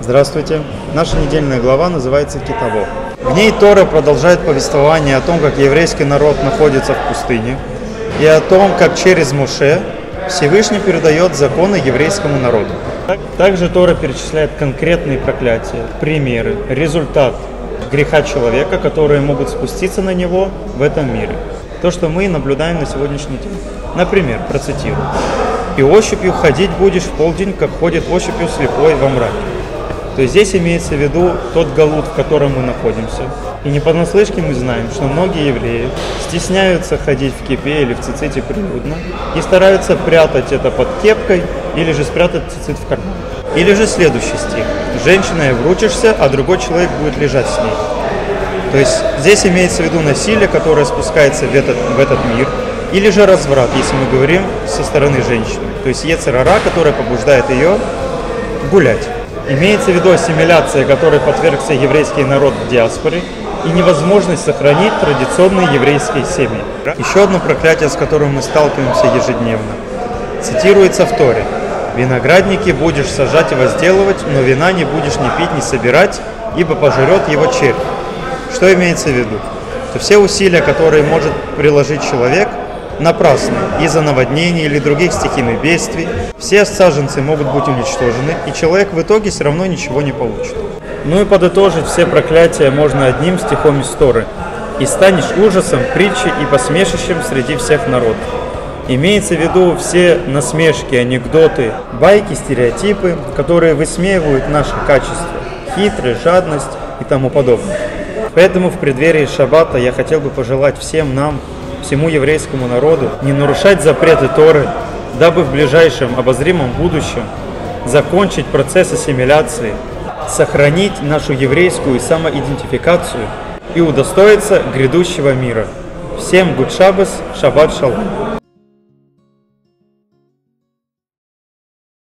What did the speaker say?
Здравствуйте. Наша недельная глава называется «Китово». В ней Тора продолжает повествование о том, как еврейский народ находится в пустыне, и о том, как через Муше Всевышний передает законы еврейскому народу. Также Тора перечисляет конкретные проклятия, примеры, результат греха человека, которые могут спуститься на него в этом мире. То, что мы наблюдаем на сегодняшний день. Например, процитирую. «И ощупью ходить будешь в полдень, как ходит ощупью слепой во мраке». То есть здесь имеется в виду тот галут, в котором мы находимся. И не понаслышке мы знаем, что многие евреи стесняются ходить в кипе или в циците прилюдно и стараются прятать это под кепкой или же спрятать цицит в карман. Или же следующий стих. Женщина вручишься, а другой человек будет лежать с ней. То есть здесь имеется в виду насилие, которое спускается в этот, в этот мир, или же разврат, если мы говорим со стороны женщины. То есть ецерара, которая побуждает ее гулять. Имеется в виду ассимиляция, которой подвергся еврейский народ в диаспоре, и невозможность сохранить традиционные еврейские семьи. Еще одно проклятие, с которым мы сталкиваемся ежедневно. Цитируется в Торе. «Виноградники будешь сажать и возделывать, но вина не будешь ни пить, ни собирать, ибо пожрет его червь». Что имеется в виду? То все усилия, которые может приложить человек – напрасны из-за наводнений или других стихийных бедствий. Все саженцы могут быть уничтожены, и человек в итоге все равно ничего не получит. Ну и подытожить все проклятия можно одним стихом из Торы. «И станешь ужасом, притчей и посмешищем среди всех народов». Имеется в виду все насмешки, анекдоты, байки, стереотипы, которые высмеивают наши качества, хитрость, жадность и тому подобное. Поэтому в преддверии Шаббата я хотел бы пожелать всем нам всему еврейскому народу не нарушать запреты Торы, дабы в ближайшем обозримом будущем закончить процесс ассимиляции, сохранить нашу еврейскую самоидентификацию и удостоиться грядущего мира. Всем гудшабас, шаббат шалом.